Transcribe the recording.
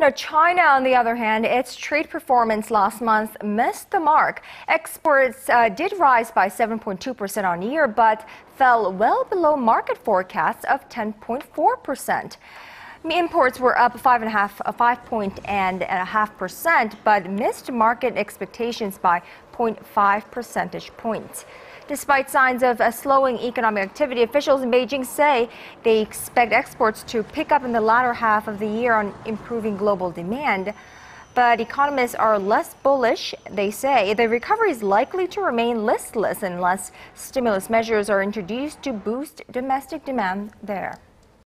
Now, China, on the other hand, its trade performance last month missed the mark. Exports uh, did rise by 7.2% on year, but fell well below market forecasts of 10.4%. Imports were up 5.5%, but missed market expectations by 0.5 percentage points. Despite signs of a slowing economic activity, officials in Beijing say they expect exports to pick up in the latter half of the year on improving global demand. But economists are less bullish. They say the recovery is likely to remain listless unless stimulus measures are introduced to boost domestic demand there.